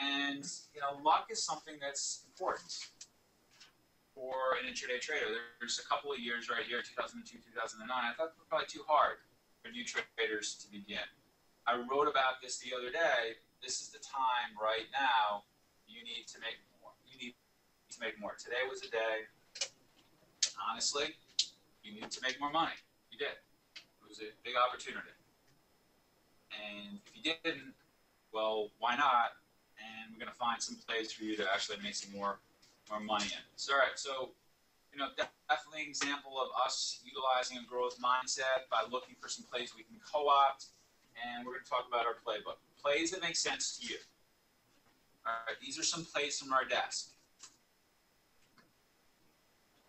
and you know, luck is something that's important for an intraday trader. There's a couple of years right here, 2002, 2009. I thought were probably too hard for new traders to begin. I wrote about this the other day. This is the time right now. You need to make more. You need to make more. Today was a day. Honestly, you need to make more money. You did. It was a big opportunity. And if you didn't, well, why not? And we're going to find some plays for you to actually make some more more money in. So, all right, so you know, definitely an example of us utilizing a growth mindset by looking for some plays we can co-opt, and we're going to talk about our playbook. Plays that make sense to you. All right, these are some plays from our desk.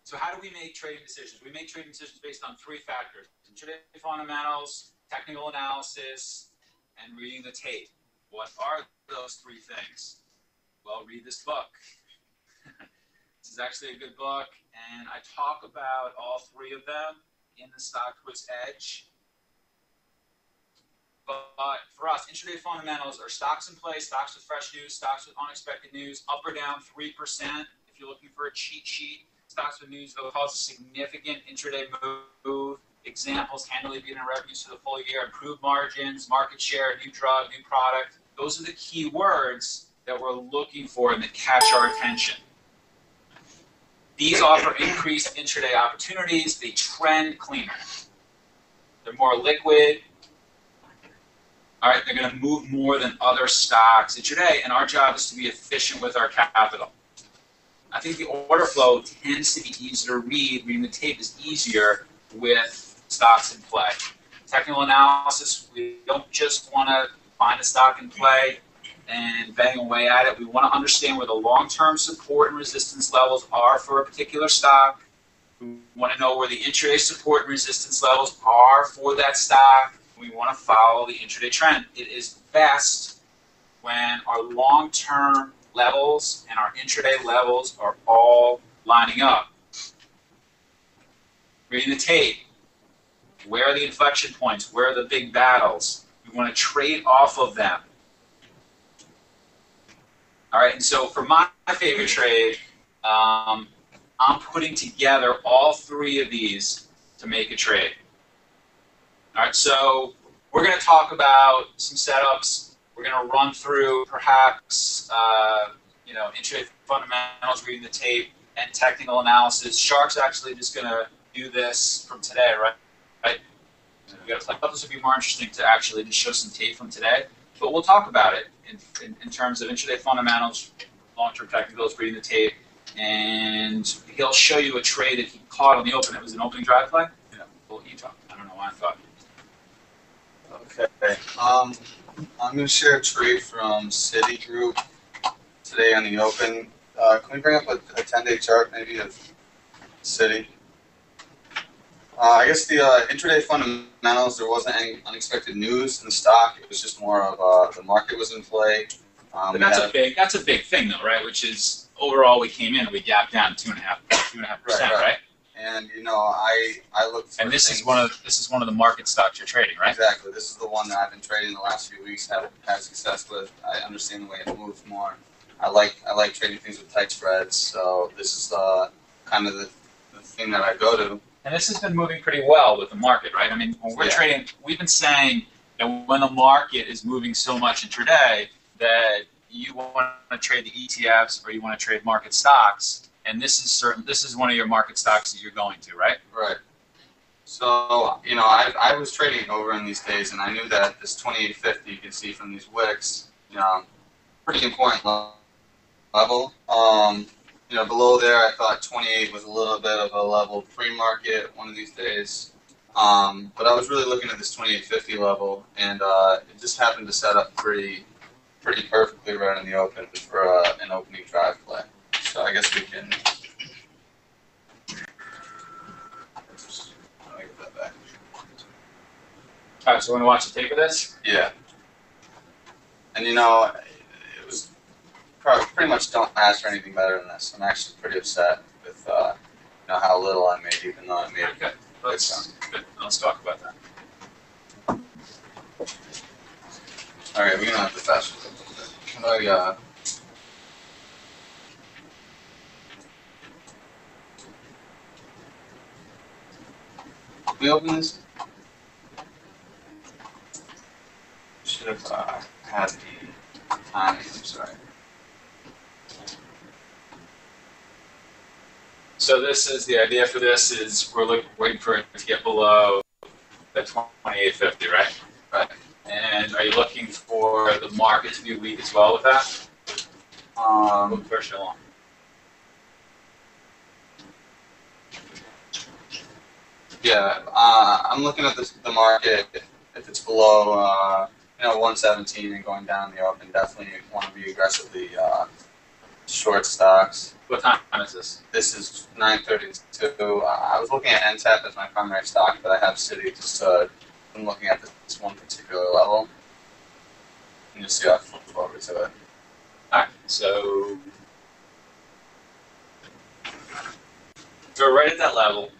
So how do we make trading decisions? We make trading decisions based on three factors. Trading fundamentals, technical analysis, and reading the tape. What are those three things? Well, read this book. this is actually a good book, and I talk about all three of them in the Stock StockTwits Edge. But for us, intraday fundamentals are stocks in play, stocks with fresh news, stocks with unexpected news, up or down 3% if you're looking for a cheat sheet. Stocks with news that will cause a significant intraday move. Examples, handily beating revenues for the full year, improved margins, market share, new drug, new product. Those are the key words that we're looking for and that catch our attention. These offer increased intraday opportunities. They trend cleaner. They're more liquid. All right, they're going to move more than other stocks intraday, and our job is to be efficient with our capital. I think the order flow tends to be easier to read. Reading the tape is easier with stocks in play. Technical analysis, we don't just want to find a stock in play and bang away at it. We want to understand where the long-term support and resistance levels are for a particular stock. We want to know where the intraday support and resistance levels are for that stock. We want to follow the intraday trend. It is best when our long-term levels and our intraday levels are all lining up. Reading the tape. Where are the inflection points? Where are the big battles? Want to trade off of them. All right, and so for my, my favorite trade, um, I'm putting together all three of these to make a trade. All right, so we're going to talk about some setups. We're going to run through perhaps, uh, you know, intraday fundamentals, reading the tape, and technical analysis. Shark's actually just going to do this from today, right? Right? I thought this would be more interesting to actually just show some tape from today, but we'll talk about it in, in, in terms of intraday fundamentals, long-term technicals, reading the tape, and he'll show you a trade that he caught on the open. It was an opening drive play. Yeah. Well, you talk. I don't know why I thought. Okay. Um, I'm going to share a trade from Citigroup today on the open. Uh, can we bring up a, a 10-day chart maybe of Citi? Uh, I guess the uh, intraday fundamentals, there wasn't any unexpected news in the stock. It was just more of uh, the market was in play. Um, that's a big that's a big thing though, right? Which is overall we came in and we gapped down two and a half two and a half percent, right, right? And you know, I I look. and this things. is one of this is one of the market stocks you're trading, right? Exactly. This is the one that I've been trading the last few weeks. Have had success with. I understand the way it moves more. I like I like trading things with tight spreads. So this is uh, kind of the, the thing that I go to. And this has been moving pretty well with the market, right? I mean, when we're Yeah. trading, we've been saying that when the market is moving so much intraday that you want to trade the ETFs or you want to trade market stocks, and this is certain. This is one of your market stocks that you're going to, right? Right. So, you know, I, I was trading over in these days, and I knew that this 2850 you can see from these wicks, you know, pretty important le- level. Um, you know, below there, I thought 28 was a little bit of a level pre-market one of these days. Um, but I was really looking at this 2850 level, and uh, it just happened to set up pretty, pretty perfectly right in the open for uh, an opening drive play. So I guess we can. Let get that back. All right. So, want to watch the tape of this? Yeah. And you know, it was probably pretty much don't ask for anything better than this. I'm actually pretty upset with uh, you know how little I made, even though I made Good. Let's good. let's talk about that. All right, we're gonna have to fast forward a little bit. Oh yeah. We open this. Should have uh, had the timing. I'm sorry. So this is the idea for this is we're looking, waiting for it to get below the 2850, right? Right. And are you looking for the market to be weak as well with that? Um, it along. yeah, uh, I'm looking at this, the market. If it's below, uh, you know, 117 and going down the open, definitely want to be aggressively uh, short stocks. What time is this? This is 932. Uh, I was looking at NTAP as my primary stock, but I have Citi just uh, I'm looking at this one particular level. And you see I flip over to it. Alright, so so we're right at that level.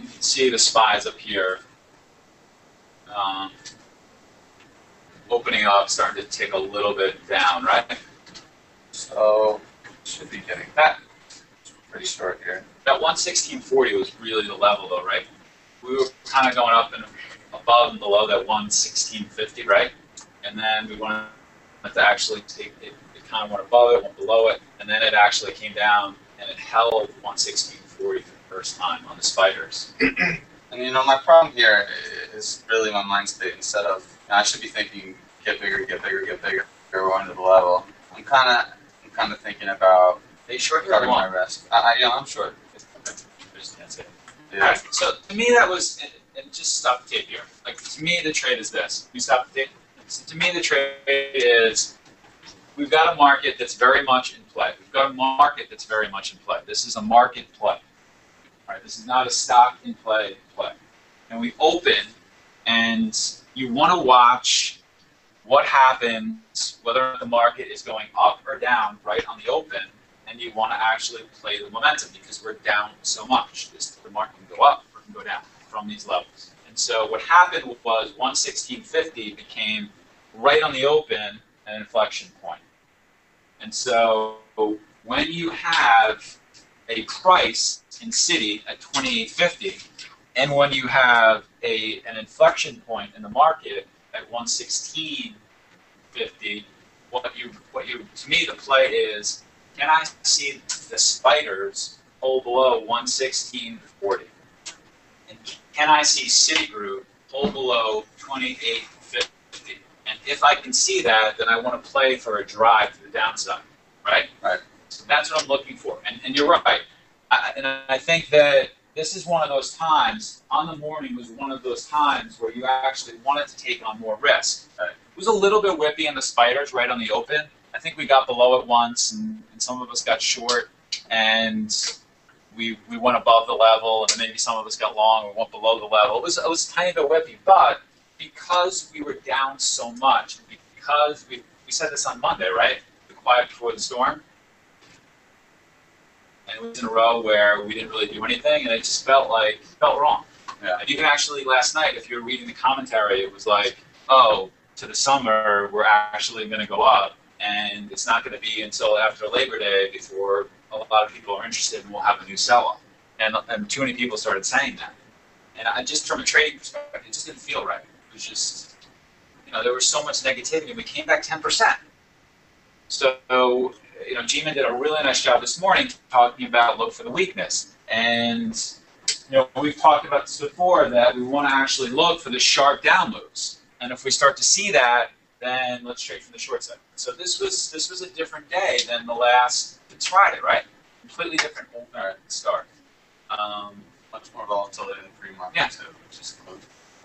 You can see the spies up here. Um, opening up, starting to take a little bit down, right? So should be getting that. Pretty short here. That 116.40 was really the level, though, right? We were kind of going up and above and below that 116.50, right? And then we wanted to actually take it, it kind of went above it, went below it, and then it actually came down and it held 116.40 for the first time on the spiders. And you know, my problem here is really my mind state. Instead of, know, I should be thinking, get bigger, get bigger, get bigger, go into the level. I'm kind of, I'm kind of thinking about They short covering my risk. I, I, you know, I'm short. I just can't say. Yeah. Alright, so to me that was, and- just stop the tape here. Like to me the trade is this. We stop the tape. So to me the trade is we've got a market that's very much in play. We've got a market that's very much in play. This is a market play. Right, this is not a stock in play play. And we open, and you want to watch what happens, whether the market is going up or down right on the open, and you want to actually play the momentum because we're down so much. This, the market can go up or can go down from these levels. And so what happened was 116.50 became right on the open an inflection point. And so when you have a price in Citi at 28.50, and when you have a an inflection point in the market at 116.50, what you what you to me the play is can I see the spiders hold below 116.40? And can I see Citigroup hold below 28.50? And if I can see that, then I want to play for a drive to the downside, right? Right. So that's what I'm looking for. And, and you're right. I, and I think that this is one of those times, on the morning was one of those times where you actually wanted to take on more risk. Right. It was a little bit whippy in the spiders right on the open. I think we got below it once, and, and some of us got short, and we we went above the level, and then maybe some of us got long and went below the level. It was it was a tiny bit whippy, but because we were down so much, because we we said this on Monday, right? The quiet before the storm, and it was in a row where we didn't really do anything, and it just felt like felt wrong. Yeah. And even actually last night, if you were reading the commentary, it was like, oh, to the summer we're actually going to go up, and it's not going to be until after Labor Day before a lot of people are interested, and we'll have a new sell-off. And and too many people started saying that, and I just from a trading perspective, it just didn't feel right. It was just, you know, there was so much negativity. And we came back ten percent. So you know, G-Man did a really nice job this morning talking about look for the weakness. And you know, we've talked about this before that we want to actually look for the sharp down moves. And if we start to see that, then let's trade from the short side. So this was this was a different day than the last it's Friday, right? Completely different opener start. Um, Much more volatility in the pre-market Yeah. too, which is cool.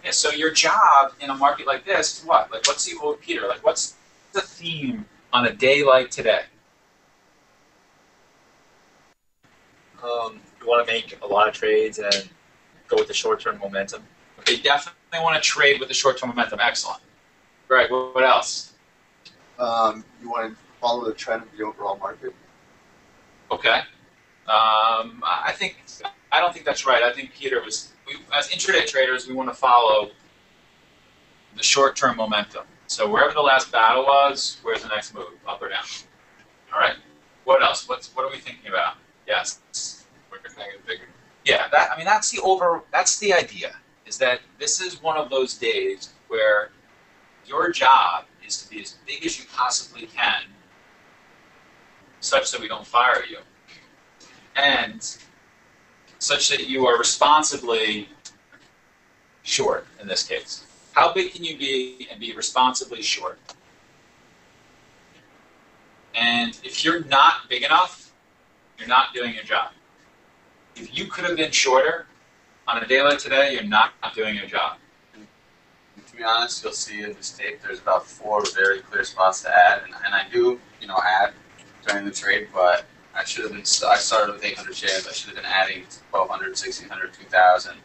yeah, so your job in a market like this is what? Like what's the old Peter? Like what's the theme on a day like today? Um, you want to make a lot of trades and go with the short-term momentum. They definitely want to trade with the short-term momentum. Excellent. Greg, what what else? Um, you want to follow the trend of the overall market. Okay. Um, I think I don't think that's right. I think Peter was we, as intraday traders we want to follow the short-term momentum. So wherever the last battle was, where's the next move, up or down? All right. What else? What's what are we thinking about? Yes. Thing bigger. Yeah, that I mean that's the over that's the idea. Is that this is one of those days where your job is to be as big as you possibly can such that we don't fire you. And such that you are responsibly short in this case. How big can you be and be responsibly short? And if you're not big enough, you're not doing your job. If you could have been shorter on a day like today, you're not doing your job. To be honest, you'll see in this tape there's about four very clear spots to add, and, and I do, you know, add during the trade, but I should have been. I started with 800 shares. I should have been adding 1,200, 1,600, 2,000,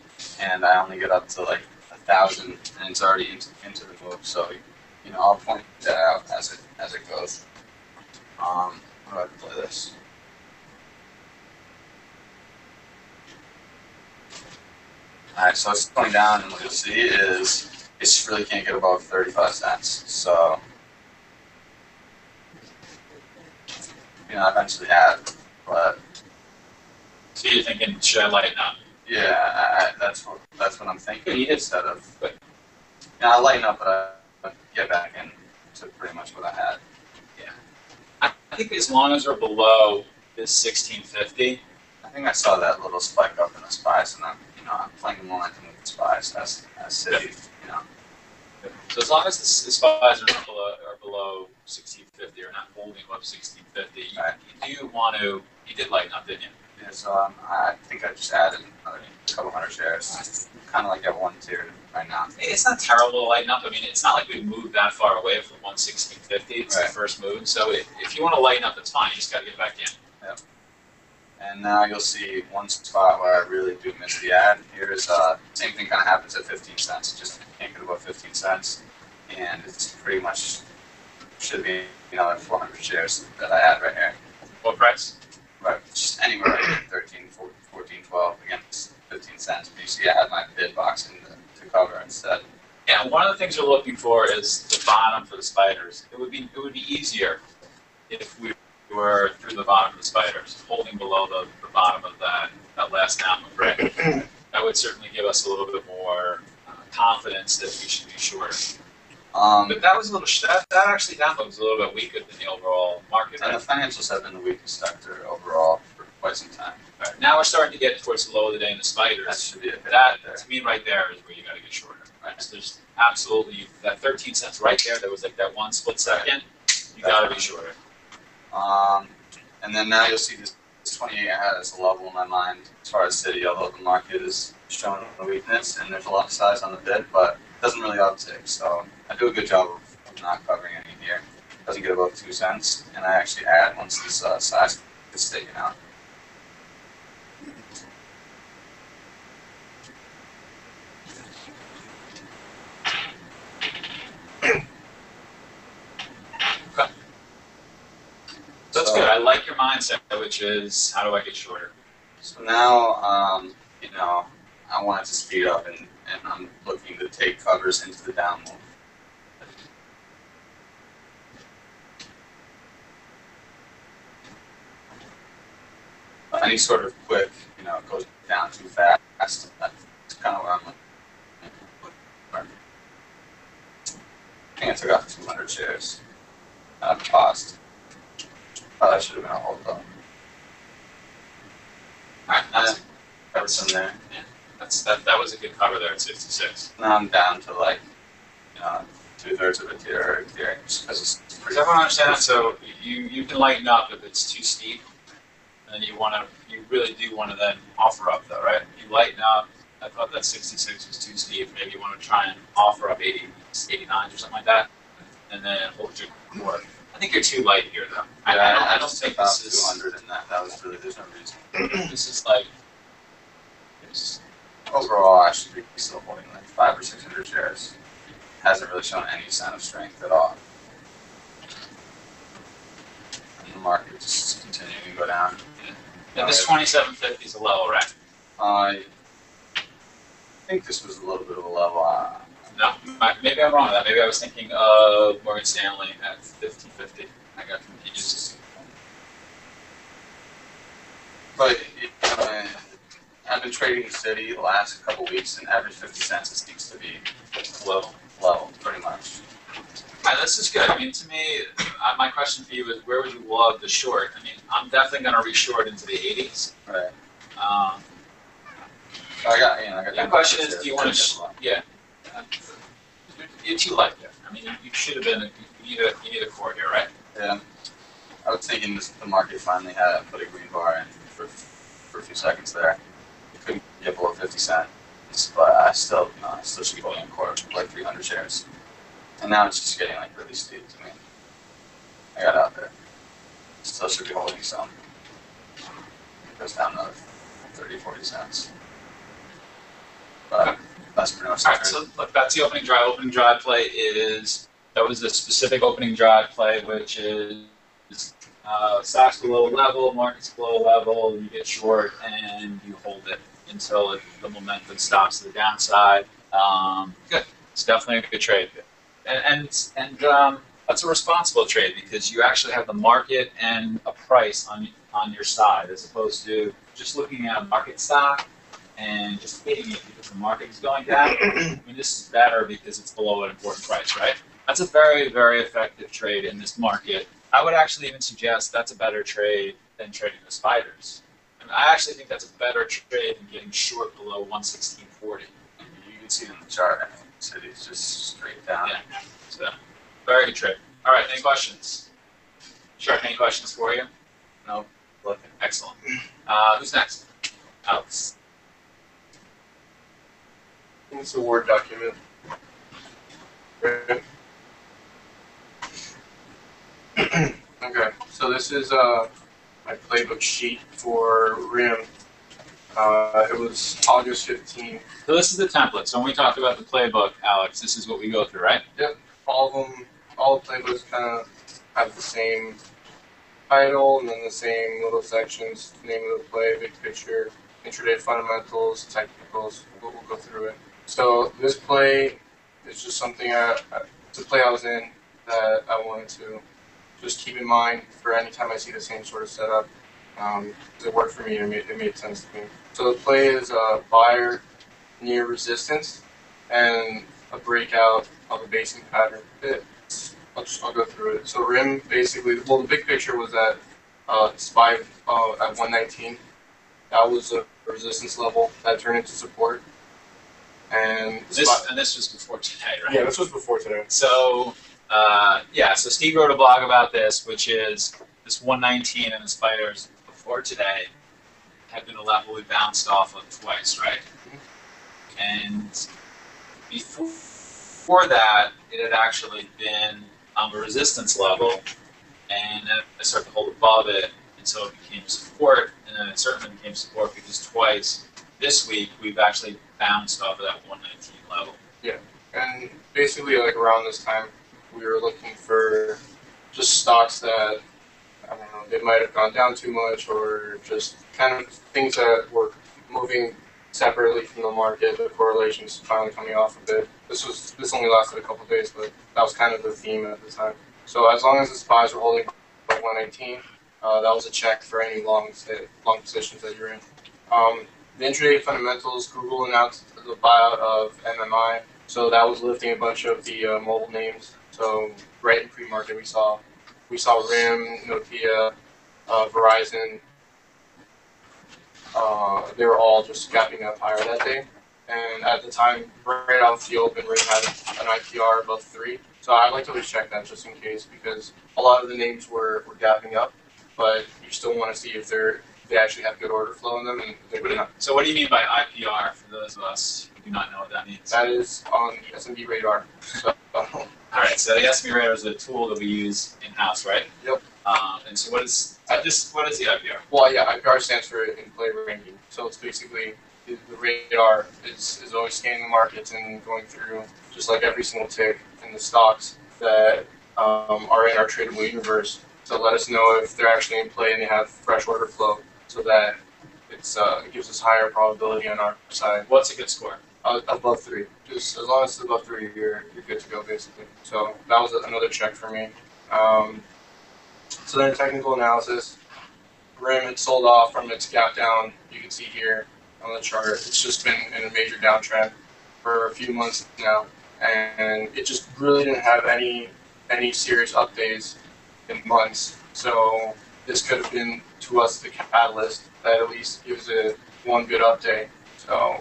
and I only get up to like a thousand, and it's already into, into the move. So, you know, I'll point that out as it as it goes. Um, how do I play this? All right, so it's going down, and what you'll see is it just really can't get above 35 cents. So, you know, I eventually have, but So you're thinking, should I lighten up? yeah, I, I, that's what that's what I'm thinking You instead of. But, yeah, I lighten up, but I get back into pretty much what I had. I I think as long as we're below this 1650, I think I saw that little spike up in the spies, and I'm, you know, I'm playing momentum with the spies as as Citi, you know. so as long as the, the spies are below, are below 1650 or not holding above 1650, you, Right. you do want to. You did lighten up, didn't you? Yeah, so um, I think I just added another couple hundred shares, kind of like at one tier right now. It's not terrible to lighten up. I mean, it's not like we've moved that far away from 11650. It's Right. the first move. So if, if you want to lighten up, it's fine. You just got to get back in. And now you'll see one spot where I really do miss the ad. Here's uh, same thing kind of happens at 15 cents. Just can't get above 15 cents, and it's pretty much should be you know 400 shares that I add right here. What price? Right, just anywhere right here, 13, 14, 14 12 again, it's 15 cents. But you see, I had my bid box in the, to cover instead. Yeah, one of the things we're looking for is the bottom for the spiders. It would be it would be easier if we were through the bottom of the spiders, holding below the, the bottom of that, that last down of right? that would certainly give us a little bit more uh, confidence that we should be shorter. Um, But that was a little that, that actually that was a little bit weaker than the overall market. and Right? the financials have been the weakest sector overall for quite some time. Right. Now we're starting to get towards the low of the day in the That spiders. should be That right to me right there is where you got to get shorter. Right. So there's absolutely that 13 cents right there. There was like that one split second. You got to be shorter. Um, and then now you'll see this, this 28 I had as a level in my mind as far as Citi, although the market is showing a weakness and there's a lot of size on the bid, but it doesn't really uptick. So I do a good job of, of not covering any here. Doesn't get above two cents, and I actually add once this uh, size is taken out. So that's So- good. I like your mindset, which is how do I get shorter? So now, um, you know, I want it to speed up, and, and I'm looking to take covers into the down move. Any sort of quick, you know, goes down too fast. That's kind of where I'm. I think I took off 200 shares a cost. Oh, that should have been a hold though. All right, that's, That's in there. that's that. That was a good cover there at 66. Now I'm down to like, you know, two thirds of a tier or a tier just because it's Does everyone understand that? So you you can lighten up if it's too steep, and you want to you really do want to then offer up though, right? You lighten up. I thought that 66 was too steep. Maybe you want to try and offer up 80, 89 or something like that, and then hold your core. I think you're too light here though. I, I don't, I don't just think took off this is 200 in that. That was really there's no reason. this is like. It's, Overall, I should be still holding like five or six hundred shares. Hasn't really shown any sign of strength at all. And the market just continuing to go down. and this 2750 is a level, right? I think this was a little bit of a level. Uh, No, maybe I'm wrong with that. Maybe I was thinking of Morgan Stanley at 50-50. I got confused. But it, uh, I've been trading the Citi the last couple weeks, and average fifty cents it seems to be Low. low, pretty much. Uh, this is good. I mean, to me, uh, my question for you is, where would you love the short? I mean, I'm definitely going to reshort into the 80s. Right. Um, I got, you know, I got. the question is, do you want to? Yeah. It's you like it. I mean, you, should have been. A, you need a you need a core here, right? Yeah. I was thinking this, the market finally had put a green bar in for, for a few seconds there. It couldn't get below 50 cents, but I still, you know, I still should be holding core like 300 shares. And now it's just getting like really steep to me. I got out there. Still should be holding some. It goes down to 30, 40 cents. But that's pretty much All right. So look, that's the opening drive. Opening drive play is that was the specific opening drive play, which is uh, stocks below level, markets below level. You get short and you hold it until it, the momentum stops to the downside. Um, good. It's definitely a good trade. And and, and um, that's a responsible trade because you actually have the market and a price on on your side as opposed to just looking at a market stock and just hitting it because the market is going down. I mean, this is better because it's below an important price, right? That's a very, very effective trade in this market. I would actually even suggest that's a better trade than trading the spiders. I, mean, I actually think that's a better trade than getting short below 116.40. You can see in the chart. I mean, Citi's just straight down. Yeah. So, very good trade. All right, any questions? Sure. Any questions for you? No. Looking. Excellent. Uh, who's next? Alex. It's a Word document. Right. okay, so this is uh, my playbook sheet for RIM. Uh, it was August 15th. So this is the template. So when we talk about the playbook, Alex, this is what we go through, right? Yep. All of them, all the playbooks kind of have the same title and then the same little sections, name of the play, big picture, intraday fundamentals, technicals. We'll, we'll go through it. So this play is just something I, it's a play I was in that I wanted to just keep in mind for any time I see the same sort of setup. Um, it worked for me. It made, it made sense to me. So the play is a buyer near resistance and a breakout of a basing pattern. It's, I'll, just, I'll go through it. So RIM basically, well, the big picture was that uh, SPY uh, at 119. That was a resistance level that turned into support. And This SPY, and this was before today, right? yeah, this was before today. So uh, yeah, so Steve wrote a blog about this, which is this 119 and the spiders before today had been a level we bounced off of twice, right? And before, before that, it had actually been um, a resistance level, and I started to hold above it, and so it became support, and then it certainly became support because twice this week we've actually bounced off of that 119 level. Yeah, and basically, like around this time, we were looking for just stocks that I don't know they might have gone down too much, or just kind of things that were moving separately from the market. The correlations finally coming off a bit. This was this only lasted a couple days, but that was kind of the theme at the time. So as long as the spies were holding by 118, uh, that was a check for any long long positions that you're in. Um, the intraday fundamentals, Google announced the buyout of MMI. So that was lifting a bunch of the uh, mobile names. So right in pre-market, we saw we saw RIM, Nokia, uh, Verizon. Uh, they were all just gapping up higher that day. And at the time, right off the open, RIM had an IPR above three. So I like to always check that just in case because a lot of the names were, were gapping up, but you still want to see if they're they actually have good order flow in them and they would not. So what do you mean by IPR for those of us who do not know what that means? That is on SMB radar. So, All right, so the SMB Radar is a tool that we use in house, right? Yep. Um, and so what is so just what is the IPR? well, yeah, IPR stands for in play ranking. So it's basically the the radar is, is always scanning the markets and going through just like every single tick in the stocks that um, are in our tradable universe to let us know if they're actually in play and they have fresh order flow, so that it's uh, it gives us higher probability on our side. What's a good score? Uh, above three. Just as long as it's above three, you're you're good to go basically. So that was another check for me. Um, so then technical analysis. RIM had sold off from its gap down. You can see here on the chart. It's just been in a major downtrend for a few months now, and it just really didn't have any any serious updates in months. So this could have been to us the catalyst that at least gives it one good update. So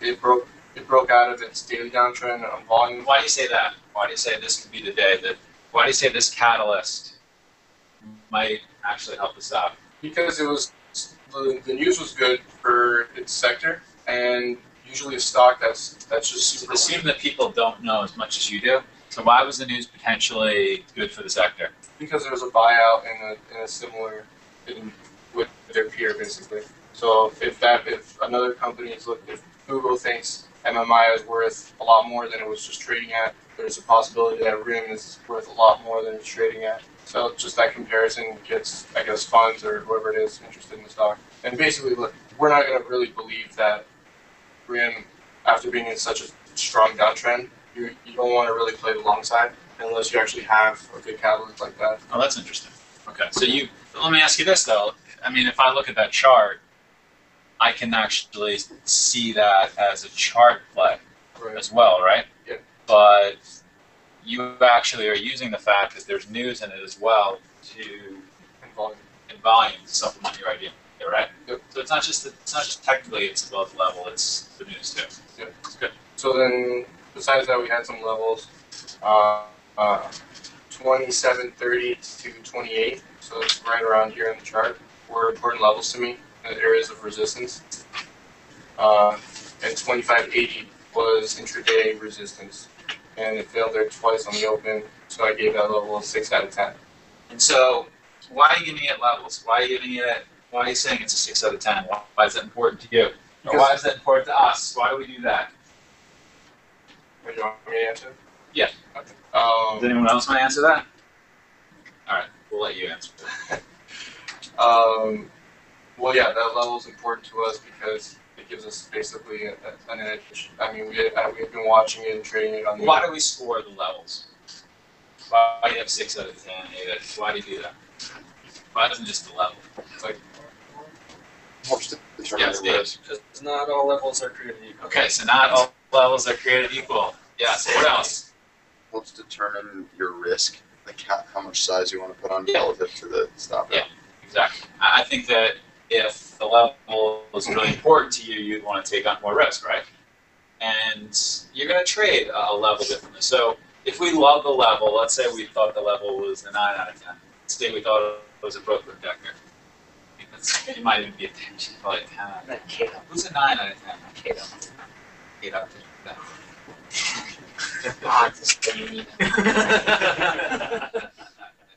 it broke it broke out of its daily downtrend on volume. Why do you say that? Why do you say this could be the day that? Why do you say this catalyst might actually help us out? because it was the, the news was good for its sector, and usually a stock that's that's just super. seem that people don't know as much as you do. So why was the news potentially good for the sector? Because there was a buyout in a a similar in, with their peer basically. So if that if another company is looking, if Google thinks MMI is worth a lot more than it was just trading at, there's a possibility that RIM is worth a lot more than it's trading at. So just that comparison gets, I guess, funds or whoever it is interested in the stock. And basically, look, we're not going to really believe that RIM, after being in such a strong downtrend, you, you don't want to really play the long side unless you actually have a good catalyst like that. Oh, that's interesting. Okay, so you. Let me ask you this though. I mean, if I look at that chart, I can actually see that as a chart play as well, right? Yeah. But you actually are using the fact that there's news in it as well to And volume. in volume to supplement your idea, right? Yep. So it's not just it's not just technically it's above level; it's the news too. Yep. It's good. So then, besides that, we had some levels. Uh, uh, 2730 to 28, so it's right around here in the chart, were important levels to me, and areas of resistance. Uh, and 2580 was intraday resistance, and it failed there twice on the open, so I gave that level a 6 out of 10. And so, why are you giving it levels? Why are you giving it? Why are you saying it's a six out of ten? Why, why is that important to you? Or why is that important to us? Why do we do that? Would you want me to answer? Yeah. Okay. Um, Does anyone else want to answer that? All right, we'll let you answer. Um, well, yeah, that level is important to us because it gives us basically a, a- an edge. I mean, we, uh, we've been watching it and trading it on the. Why do we score the levels? Why do you have six out of ten? Eight out of Why do you do that? Why doesn't just the level? helps to determine Yes, the Dave. risk. Because not all levels are created equal. Okay, so not all levels are created equal. Yes. What else? Helps determine your risk, like how, how much size you want to put on relative to the stop. Yeah. Exactly. I I think that if the level is really important to you, you'd want to take on more risk, right? And you're going to trade a a level differently. So if we love the level, let's say we thought the level was a 9 out of 10. Say we thought it was a Brooklyn Decker. It's, it might even be a 10, she's probably a 10 out of 10. Who's a 9 out of 10? Kato. 8 out of 10. It's just Danny.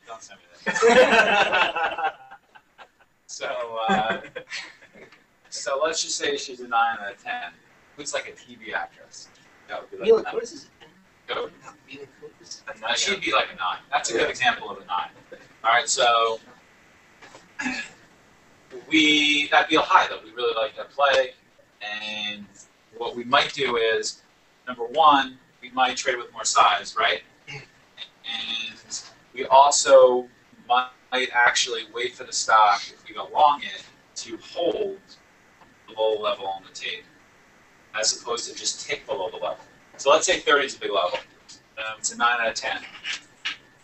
Don't send me that. So, uh, so let's just say she's a 9 out of 10. Who's like a TV actress? That would be like Mila nine. Kunis is Go. not Mila Kunis. Uh, she'd be like a 9. That's a good example of a 9. All right, so we that'd be a high though. We really like that play, and what we might do is number one, we might trade with more size, right? And we also might actually wait for the stock if we go long it to hold below level on the tape, as opposed to just tick below the level. So let's say 30 is a big level. Um, it's a 9 out of 10.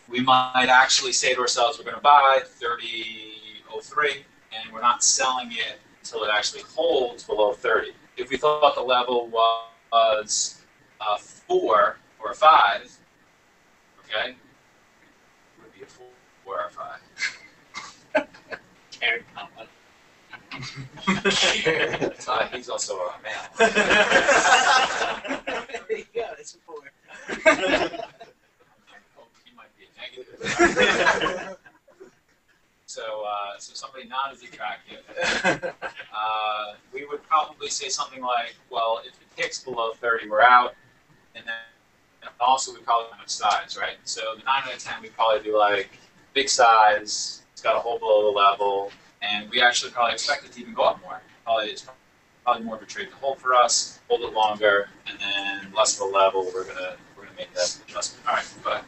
We might actually say to ourselves, we're going to buy 30.03, and we're not selling it until it actually holds below 30. If we thought the level was a 4 or a 5, okay, would be a 4 or a 5. Karen Conlon. Uh, he's also a male. there you go. That's a four. he might be a negative. so, uh, so somebody not as attractive. Uh, we would probably say something like, well, if it ticks below 30, we're out. And then also we probably have size, right? So the 9 out of 10, we probably do like big size, it's got a hole below the level, and we actually probably expect it to even go up more. Probably it's probably more of a trade to hold for us, hold it longer, and then less of a level, we're gonna, we're gonna make that adjustment. All right, go ahead.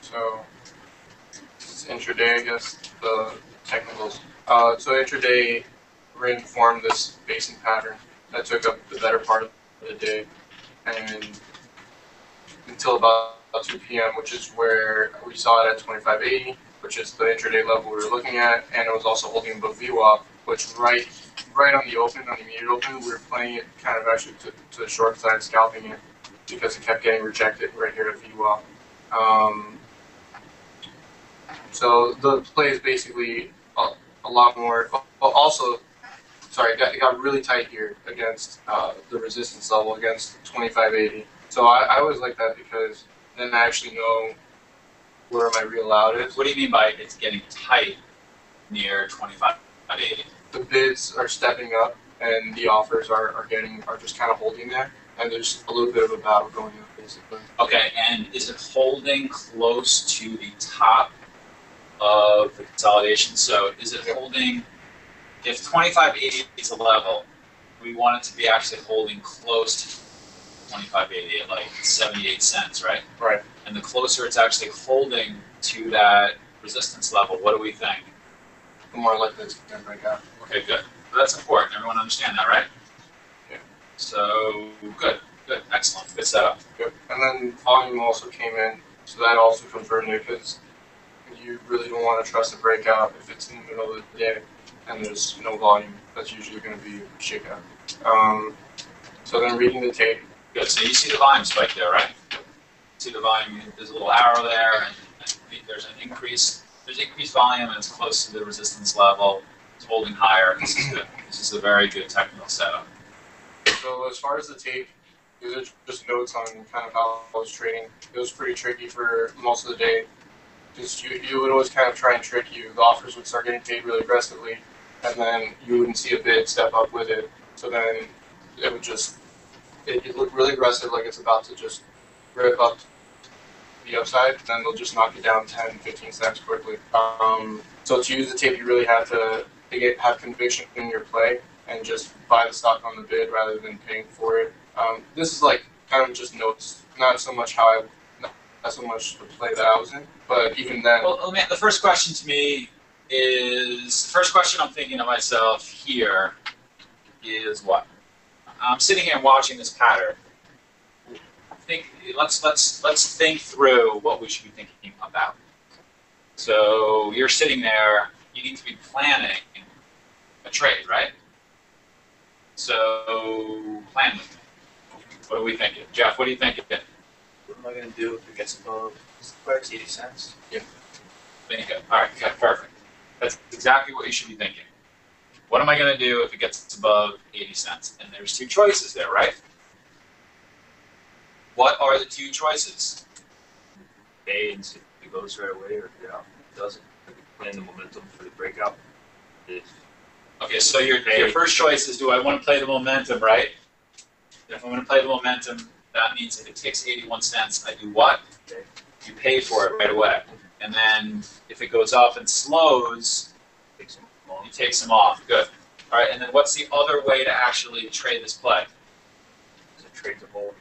So it's intraday, I guess the technicals. Uh, so intraday RIM formed this basing pattern that took up the better part of the day, and until about 2 p.m., which is where we saw it at 2580, which is the intraday level we were looking at, and it was also holding above VWAP, which right right on the open, on the immediate open, we were playing it kind of actually to, to the short side, scalping it because it kept getting rejected right here at VWAP. Um, so the play is basically a, a lot more. Also, sorry, it got, it got really tight here against uh, the resistance level against 2580. So I, I always like that because then I actually know where my real out is. What do you mean by it's getting tight near twenty-five eighty? The bids are stepping up and the offers are, are getting are just kind of holding there, and there's a little bit of a battle going on basically. Okay, and is it holding close to the top of the consolidation? So is it holding, if twenty-five eighty is a level, we want it to be actually holding close to twenty-five eighty at like seventy-eight cents, right? Right. And the closer it's actually holding to that resistance level, what do we think? The more likely it's going to break out. Okay, good. That's important. Everyone understand that, right? Yeah. So, good, good, excellent, good setup. Good. And then volume also came in, so that also confirmed it because you really don't want to trust a breakout if it's in the middle of the day and there's no volume. That's usually going to be a shakeout. Um, so then reading the tape, Good. So you see the volume spike there, right? See the volume. There's a little arrow there, and, and there's an increase. There's increased volume, and it's close to the resistance level. It's holding higher. This is good. This is a very good technical setup. So as far as the tape, these are just notes on kind of how I was trading. It was pretty tricky for most of the day. Just you, you would always kind of try and trick you. The offers would start getting paid really aggressively, and then you wouldn't see a bid step up with it. So then it would just it, it really aggressive, like it's about to just rip up the upside. Then they'll just knock it down 10, 15 cents quickly. Um, so to use the tape, you really have to, have conviction in your play and just buy the stock on the bid rather than paying for it. Um, this is like kind of just notes, not so much how I, not so much the play that I was in, but even then, Well, the first question to me is the first question I'm thinking to myself here is what? I'm sitting here watching this pattern. Think let's let's let's think through what we should be thinking about. So you're sitting there, you need to be planning a trade, right? So plan with me. What are we thinking? Jeff, what do you think? What am I going to do if it gets above squares, 80 cents? Bingo. All right, okay, perfect. That's exactly what you should be thinking. What am I going to do if it gets above 80 cents? And there's two choices there, right? What are the two choices? Pay and see if it goes right away or if it doesn't. Plan the momentum for the breakout. If Okay, so your, your first choice is do I want to play the momentum, right? If I'm going to play the momentum, that means if it takes 81 cents, I do what? Okay. You pay for it right away. And then if it goes up and slows, take some long, you take some off. Good. All right, and then what's the other way to actually trade this play? is a trade to hold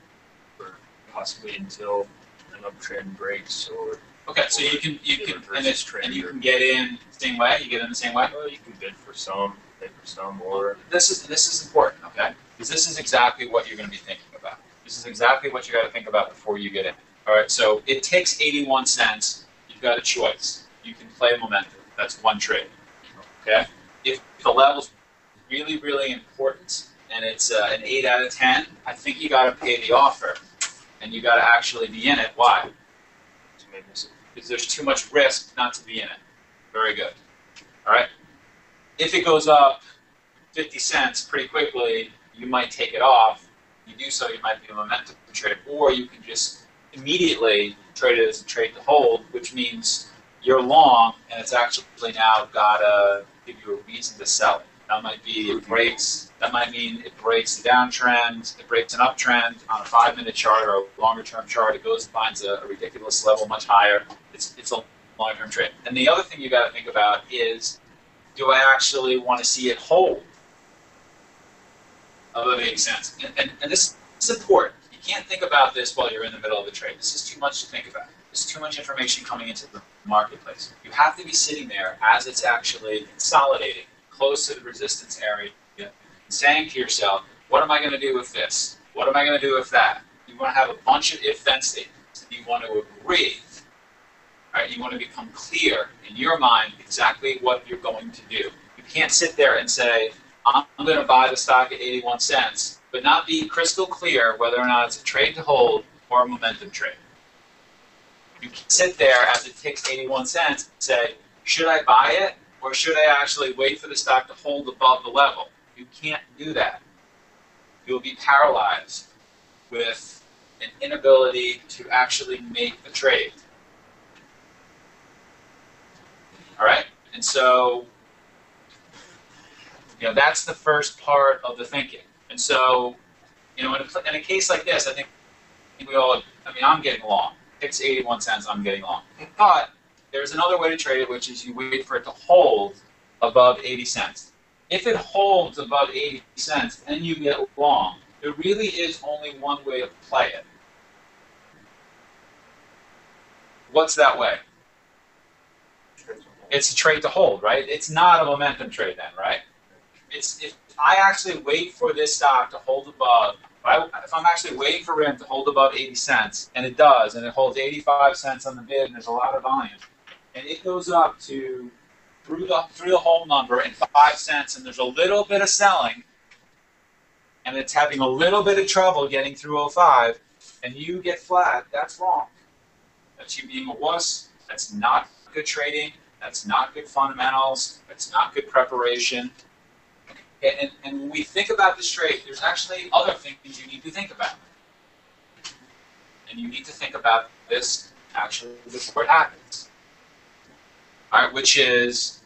for possibly until an uptrend breaks or Okay, so you can you can and, and you can get in the same way. You get in the same way. well, you can bid for some, pay for some, or This is this is important, okay? Because this is exactly what you're going to be thinking about. This is exactly what you got to think about before you get in. All right, so it takes 81 cents. You've got a choice. You can play momentum. That's one trade. Okay. If the level's really really important and it's uh, an eight out of ten, I think you got to pay the offer, and you got to actually be in it. Why? because there's too much risk not to be in it. Very good. All right. If it goes up 50 cents pretty quickly, you might take it off. You do so, you might be a momentum trade, or you can just immediately trade it as a trade to hold, which means you're long, and it's actually now got to give you a reason to sell it. That might be it mm-hmm. breaks. That might mean it breaks the downtrend. It breaks an uptrend on a five-minute chart or a longer-term chart. It goes and finds a, a ridiculous level much higher. It's it's a long-term trade. And the other thing you got to think about is, do I actually want to see it hold? above 80 cents. And, and, and this is important. You can't think about this while you're in the middle of the trade. This is too much to think about. There's too much information coming into the marketplace. You have to be sitting there as it's actually consolidating close to the resistance area, saying to yourself, what am I going to do with this? What am I going to do with that? You want to have a bunch of if-then statements. You want to agree. Right? You want to become clear in your mind exactly what you're going to do. You can't sit there and say, I'm going to buy the stock at 81 cents, but not be crystal clear whether or not it's a trade to hold or a momentum trade. You can sit there as it ticks 81 cents and say, should I buy it or should I actually wait for the stock to hold above the level? You can't do that. You'll be paralyzed with an inability to actually make the trade. All right? And so, you know, that's the first part of the thinking. And so, you know, in a, in a case like this, I think we all, I mean, I'm getting along. It's 81 cents, I'm getting along. But there's another way to trade it, which is you wait for it to hold above 80 cents. If it holds above 80 cents and you get long, there really is only one way to play it. What's that way? It's a trade to hold, right? It's not a momentum trade then, right? It's if I actually wait for this stock to hold above, if, I'm actually waiting for RIM to hold above 80 cents, and it does, and it holds 85 cents on the bid, and there's a lot of volume, and it goes up to through the through the whole number and five cents, and there's a little bit of selling, and it's having a little bit of trouble getting through 05, and you get flat, that's wrong. That's you being a wuss. That's not good trading. That's not good fundamentals. That's not good preparation. And, and, and when we think about this trade, there's actually other things you need to think about. And you need to think about this actually before it happens. All right, which is,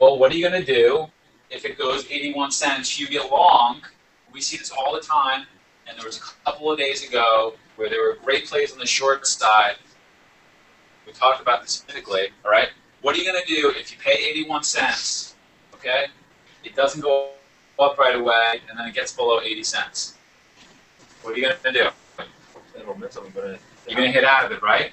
well, what are you going to do if it goes 81 cents? You get long. We see this all the time. And there was a couple of days ago where there were great plays on the short side. We talked about this specifically, all right? What are you going to do if you pay 81 cents, okay? It doesn't go up right away, and then it gets below 80 cents. What are you going to do? And momentum, I'm. You're going to hit out of it, right?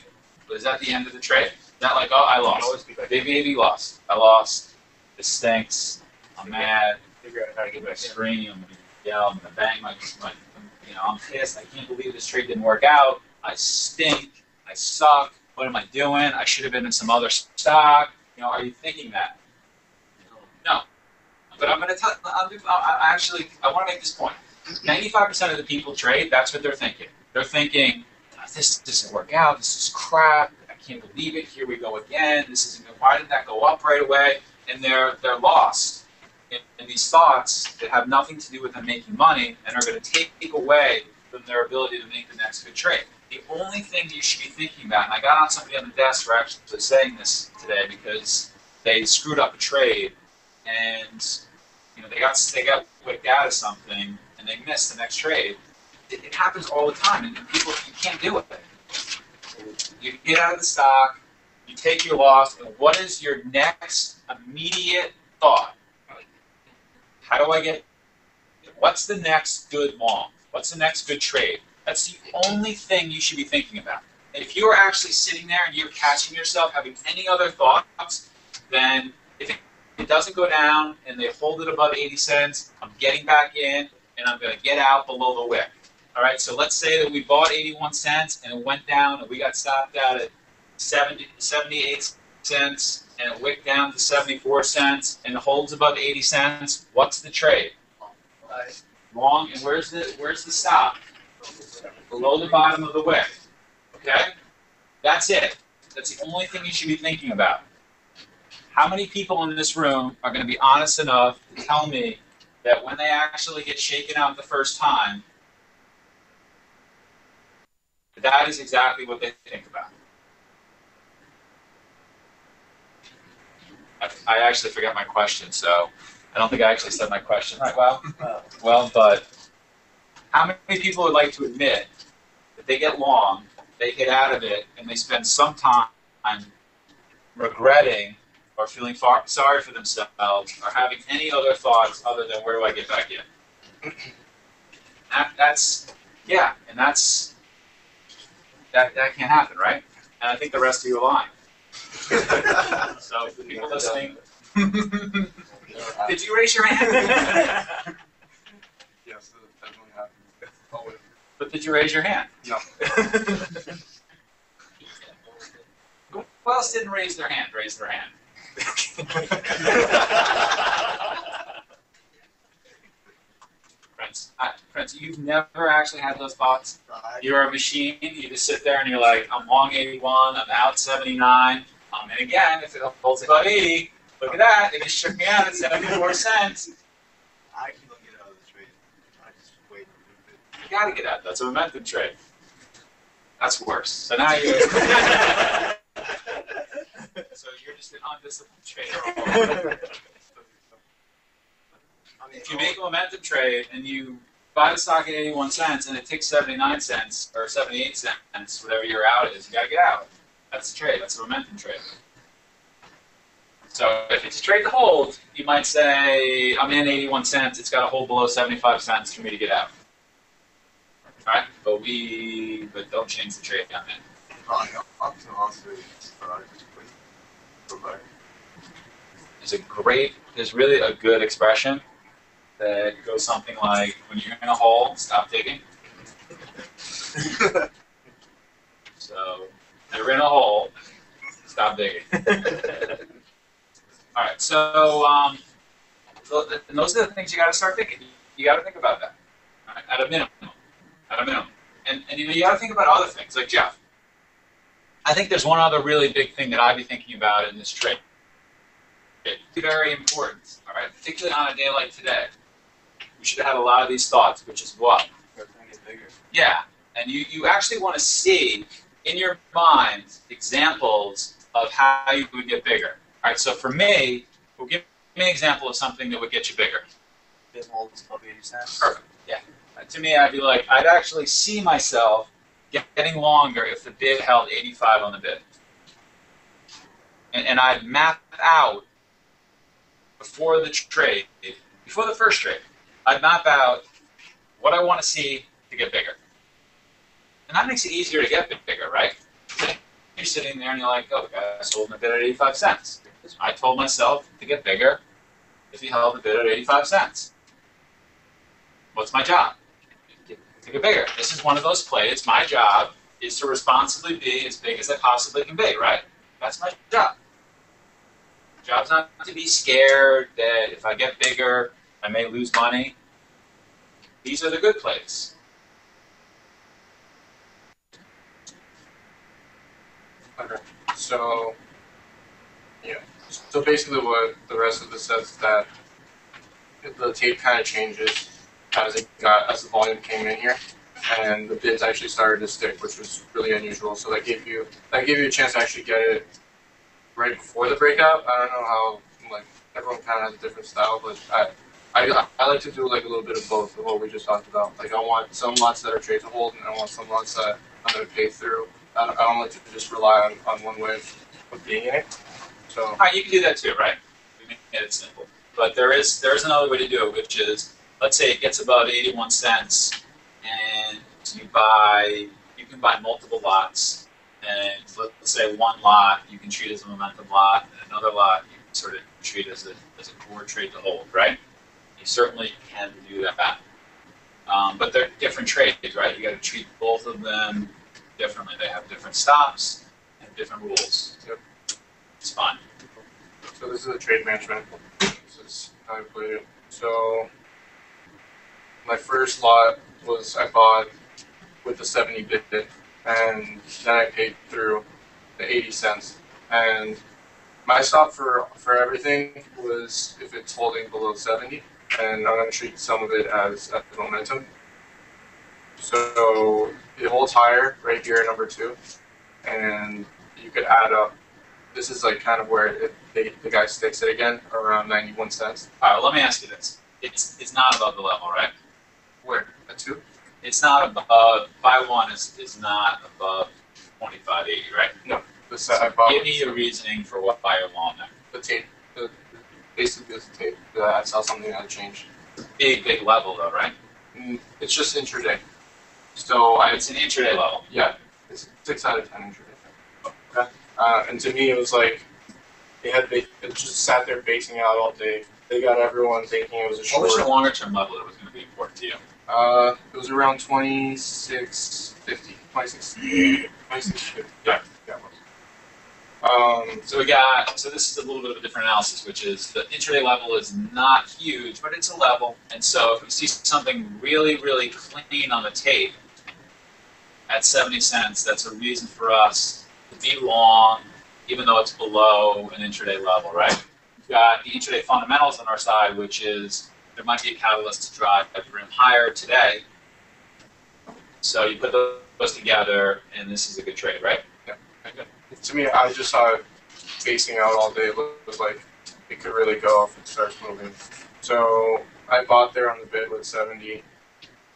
Is that the end of the trade? Is that like, oh, I lost. always be back. Big baby lost. I lost. This stinks. I'm mad. Figure out how to get back scream. I'm gonna yell. I'm gonna bang my, my, you know, I'm pissed. I can't believe this trade didn't work out. I stink. I suck. What am I doing? I should have been in some other stock. You know, are you thinking that? No. But I'm gonna tell. I'm, I I actually, I want to make this point. 95% of the people trade. That's what they're thinking. They're thinking, this doesn't work out. This is crap. I can't believe it. Here we go again. This isn't. Good. Why did that go up right away? And they're they're lost in, in these thoughts that have nothing to do with them making money and are going to take away from their ability to make the next good trade. The only thing you should be thinking about, and I got on somebody on the desk for actually saying this today because they screwed up a trade and you know they got they got wicked out of something and they missed the next trade. It, it happens all the time, and, people you can't do it. You get out of the stock, you take your loss, and what is your next immediate thought? How do I get? What's the next good long? What's the next good trade? That's the only thing you should be thinking about. And if you are actually sitting there and you're catching yourself having any other thoughts, then it, doesn't go down and they hold it above 80 cents, I'm getting back in and I'm going to get out below the wick. All right, so let's say that we bought 81 cents and it went down and we got stopped out at 70, 78 cents and it wicked down to 74 cents and it holds above 80 cents. What's the trade? Long, and where's the where's the stop? Below the bottom of the wick. Okay? That's it. That's the only thing you should be thinking about. How many people in this room are going to be honest enough to tell me that when they actually get shaken out the first time, that is exactly what they think about? I, I actually forgot my question, so I don't think I actually said my question right well. Well, but how many people would like to admit that they get long, they get out of it, and they spend some time regretting or feeling far, sorry for themselves, or having any other thoughts other than where do I get back in. That, that's yeah, and that's that that can't happen, right? And I think the rest of you are lying. So for people listening, did you raise your hand? Yes, that definitely happens. Always. but did you raise your hand? No. Who else didn't raise their hand? Raise their hand. Prince, I, Prince, you've never actually had those thoughts. You're a machine. You just sit there and you're like, I'm long 81. I'm out 79. I'm in again. If it holds above 80, look at that. It just shook me out at 74 cents. I don't get out of the trade. I just wait. For a little bit. You gotta get out. That's a momentum trade. That's worse. So now you're. so you're just an undisciplined trader. If you make a momentum trade and you buy the stock at 81 cents and it takes 79 cents or 78 cents, whatever your out is, you gotta get out. That's a trade. That's a momentum trade. So if it's a trade to hold, you might say, I'm in 81 cents. It's got to hold below 75 cents for me to get out. Right? But we, but don't change the trade on that. Up to also, I just wait. Go back. There's a great, there's really a good expression that goes something like, when you're in a hole, stop digging. So, you're in a hole, stop digging. All right, so, um, so th- and those are the things you got to start thinking. You got to think about that right, at a minimum. At a minimum. And, and you know, you got to think about other things, like Jeff. I think there's one other really big thing that I'd be thinking about in this trade. It's very important, all right, particularly on a day like today. We should have had a lot of these thoughts, which is what? Yeah, and you, you actually want to see in your mind examples of how you would get bigger. All right, so for me, well, give me an example of something that would get you bigger. Bid holds above 80 cents. Perfect. Yeah. To me, I'd be like, I'd actually see myself getting longer if the bid held 85 on the bid. And, and I'd map out before the trade, before the first trade, I'd map out what I want to see to get bigger. And that makes it easier to get bigger, right? You're sitting there and you're like, oh, the guy's holding a bid at 85 cents. I told myself to get bigger if he held the bid at 85 cents. What's my job? To get bigger. This is one of those plays. My job is to responsibly be as big as I possibly can be, right? That's my job. Job's not to be scared that if I get bigger, I may lose money. These are the good plays. Okay. So, yeah. So basically, what the rest of this says is that the tape kind of changes as it got as the volume came in here, and the bids actually started to stick, which was really unusual. So that gave you that gave you a chance to actually get it right before the breakout. I don't know how like everyone kind of has a different style, but I. I, I like to do like a little bit of both of what we just talked about. Like I want some lots that are trade to hold, and I want some lots that I'm going to pay through. I don't, I don't like to just rely on, on one way of, of being in it. So right, you can do that too, right? We made it simple. But there is there's another way to do it, which is let's say it gets above 81 cents, and you buy you can buy multiple lots, and let's say one lot you can treat as a momentum lot, and another lot you can sort of treat as a as a core trade to hold, right? You certainly can do that. Um, but they're different trades, right? You got to treat both of them differently. They have different stops and different rules. Yep. It's fun. So this is a trade management. This is how I put it. So my first lot was I bought with the 70 bid, and then I paid through the 80 cents. And my stop for for everything was if it's holding below 70, and I'm going to treat some of it as as momentum. So it holds higher right here, at number two, and you could add up this is like kind of where it, the, the guy sticks it again, around 91 cents. All right, well, let me ask you this. It's, it's not above the level, right? Where? A two? It's not above, buy one is, is not above 2580, right? The set I bought. Give me your reasoning for what buy or long there. the tape, the, basically the tape that I saw something that changed. Big, big level though, right? Mm, It's just intraday. So I It's an intraday level. yeah, it's six out of ten intraday. Okay. Uh, and to me, it was like they had they it just sat there basing out all day. They got everyone thinking it was a short. What was your longer term level that was going to be important to you? Uh, it was around 2650. 26, 2650. Yeah, yeah, it was. Um, So we got, so this is a little bit of a different analysis, which is the intraday level is not huge, but it's a level. And so if we see something really, really clean on the tape at 70 cents, that's a reason for us to be long, even though it's below an intraday level, right? We've got the intraday fundamentals on our side, which is there might be a catalyst to drive the room higher today. So you put those together, and this is a good trade, right? to me, I just saw it basing out all day. It was like it could really go if it starts moving. So I bought there on the bid with 70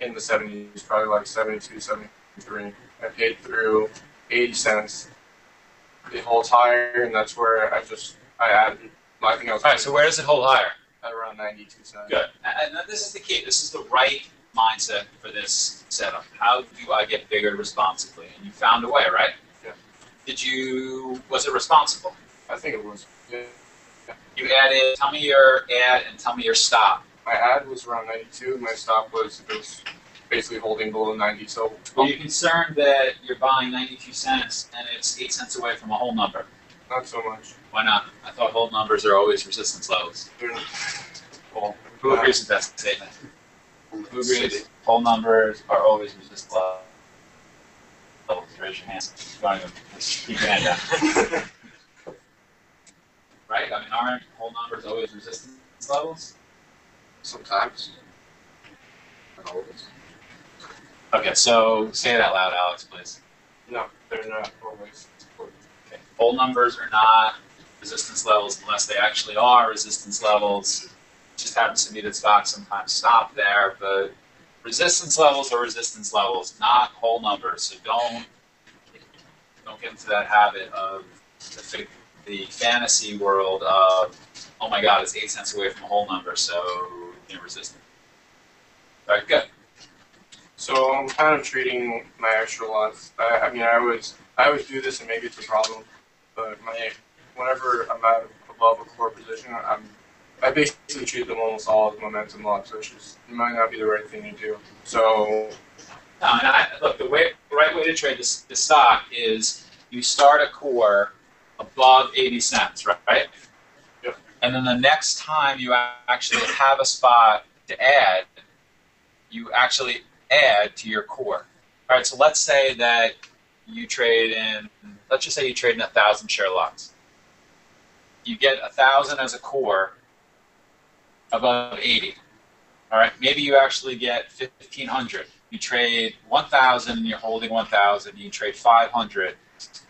in the 70s, probably like 72, 73. I paid through 80 cents. It holds higher, and that's where I just I added. I think I was All right, so where does it hold higher? At around 92 cents. Good. And this is the key. This is the right mindset for this setup. How do I get bigger responsibly? And you found a way, right? Yeah. Did you? Was it responsible? I think it was. Yeah. You added. Tell me your add and tell me your stop. My add was around 92. My stop was it was basically holding below 90. So Are you concerned that you're buying 92 cents and it's eight cents away from a whole number? not so much. Why not? I thought whole numbers are always resistance levels. Well, who agrees with that statement? Who agrees? Whole numbers are always resistance levels. Raise your ahead. Keep your hand down. right? I mean, aren't whole numbers always resistance levels? Sometimes. Not always. Okay, so say out loud, Alex, please. No, they're not always. Okay. Whole numbers are not resistance levels unless they actually are resistance levels. It just happens to be that stocks sometimes stop there, but resistance levels are resistance levels, not whole numbers. So don't don't get into that habit of the, the fantasy world of oh my god, it's eight cents away from a whole number, so you know, resistance. All right, good. So I'm kind of treating my extra lots. I, I mean, I always, I always do this, and maybe it's a problem. But my, whenever I'm at above a core position, I'm, I basically treat them almost all as momentum lots, which is it might not be the right thing to do. So No, and I, look, the way, right way to trade this, this stock is you start a core above 80 cents, right? Yep. And then the next time you actually have a spot to add, you actually add to your core. All right, so let's say that you trade in, let's just say you trade in a thousand share lots. You get a thousand as a core above 80. All right, maybe you actually get 1500 you trade 1000 and you're holding 1000 you trade 500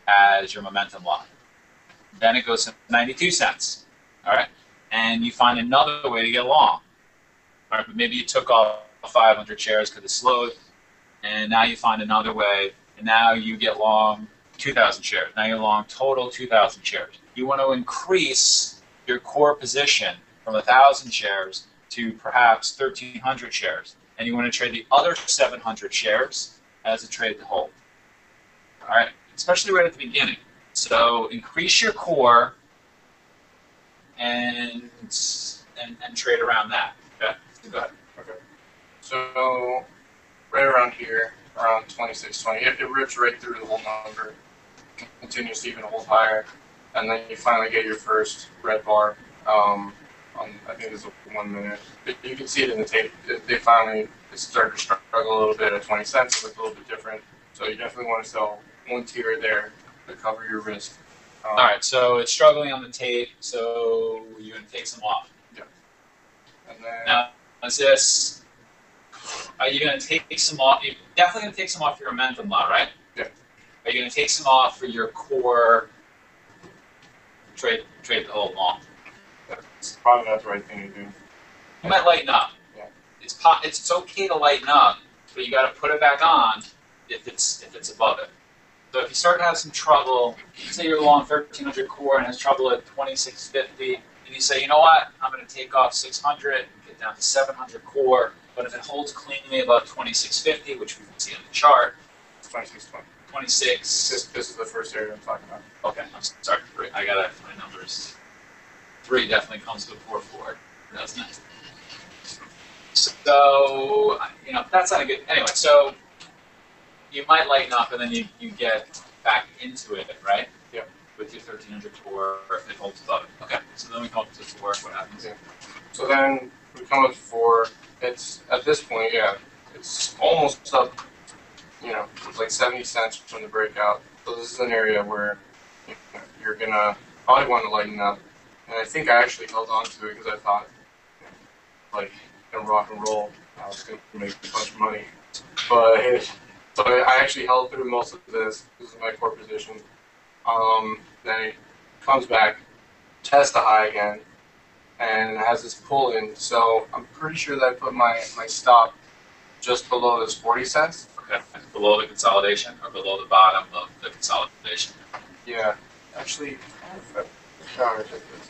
as your momentum lot then it goes to 92 cents. All right and you find another way to get long all right but maybe you took off 500 shares because it slowed and now you find another way and now you get long 2000 shares. Now you're long total 2000 shares you want to increase your core position from 1000 shares to perhaps 1300 shares and you want to trade the other 700 shares as a trade to hold. All right, especially right at the beginning. So increase your core and and, and trade around that. Okay, go ahead. Okay. So, right around here, around 2620, it, it rips right through the whole number, continues to even hold higher, and then you finally get your first red bar. Um, on, I think it's one minute. But You can see it in the tape. They finally it started to struggle a little bit at 20 cents. It looks a little bit different. So you definitely want to sell one tier there to cover your risk. Um, All right, so it's struggling on the tape, so you're going to take some off. Yeah. And then, Now, is this? Are you going to take some off? You're definitely going to take some off your momentum lot, right? Yeah. Are you going to take some off for your core trade trade to hold long? it's probably not the right thing to do. You might lighten up. Yeah. It's po- it's, it's okay to lighten up, but you got to put it back on if it's if it's above it. So if you start to have some trouble, say you're long 1300 core and has trouble at 2650, and you say, you know what, I'm going to take off 600 and get down to 700 core. But if it holds cleanly above 2650, which we can see on the chart, It's 2620. 26. This, this is the first area I'm talking about. Okay, I'm sorry. Three. I gotta my numbers. Three definitely comes before four, doesn't it? So you know that's not a good. Anyway, so you might lighten up and then you, you get back into it, right? Yeah. With your 1300 core, if it holds above it. Okay. So then we come up to four. What happens? Yeah. So then we come up to four. It's at this point, yeah, it's almost up. You know, like seventy cents from the breakout. So this is an area where you're gonna probably want to lighten up. And I think I actually held on to it because I thought, like in rock and roll, I was gonna make a bunch of money. But so I actually held through most of this. This is my core position. Um, then it comes back, tests the high again, and has this pull in. So I'm pretty sure that I put my, my stop just below this 40 cents. Okay. Below the consolidation or below the bottom of the consolidation. Yeah, actually, how did I take this?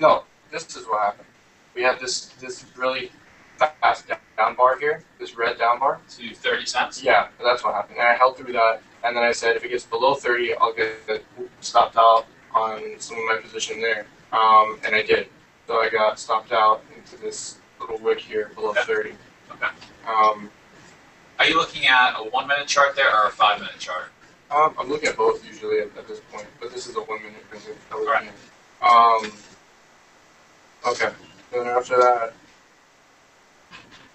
No, this is what happened. We have this this really fast down- bar here, this red down bar. To 30 cents. Yeah, that's what happened. And I held through that, and then I said if it gets below 30, I'll get stopped out on some of my position there. Um, and I did. So I got stopped out into this little wick here below Okay. 30. Okay. Um, Are you looking at a one minute chart there or a five minute chart? Um, I'm looking at both usually at, at this point, but this is a one minute visit. that we're Alright. doing. Um, okay. Then after that,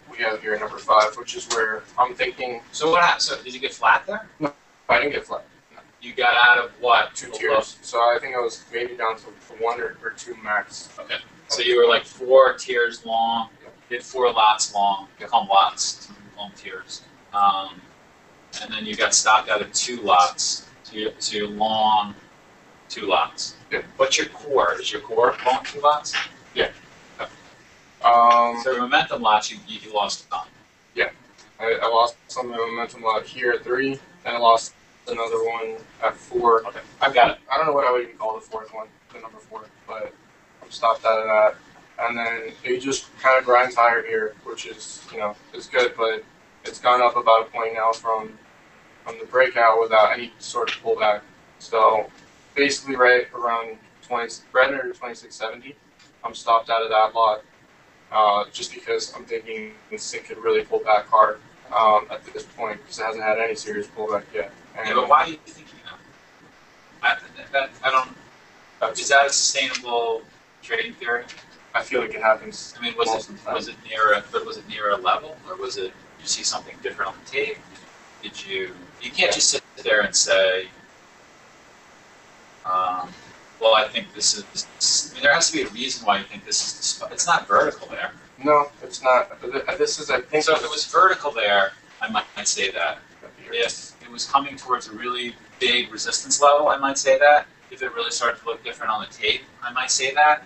we have here number five, which is where I'm thinking So what happened? So did you get flat there? No, I didn't get flat. You got out of what? Two tiers. So I think I was maybe down to one or, or two max. Okay. So you were like four tiers long, did four lots long, become lots, two long tiers. Um, and then you got stopped out of two lots, so you're long two lots. Yeah. What's your core? Is your core long two lots? Um, So momentum lots, you, you lost a ton. I, I lost some momentum lot here at three, and I lost another one at four. Okay. I've got it. I don't know what I would even call the fourth one, the number four, but I'm stopped out of that. And then it just kind of grinds higher here, which is, you know, is good, but it's gone up about a point now from from the breakout without any sort of pullback. So basically, right around 20, right under 2670, I'm stopped out of that lot, uh, just because I'm thinking this thing could really pull back hard um, at this point because it hasn't had any serious pullback yet. And Yeah, but why are you thinking that? I, that I don't. Is that a sustainable trading theory? I feel like it happens I mean, was it of the time. was it near a but was it near a level or was it you see something different on the tape? Did you you can't just sit there and say, um, well, I think this is. I mean, there has to be a reason why you think this is. It's not vertical there. No, it's not. This is, I think. So if it was vertical there, I might say that. If it was coming towards a really big resistance level, I might say that. If it really started to look different on the tape, I might say that.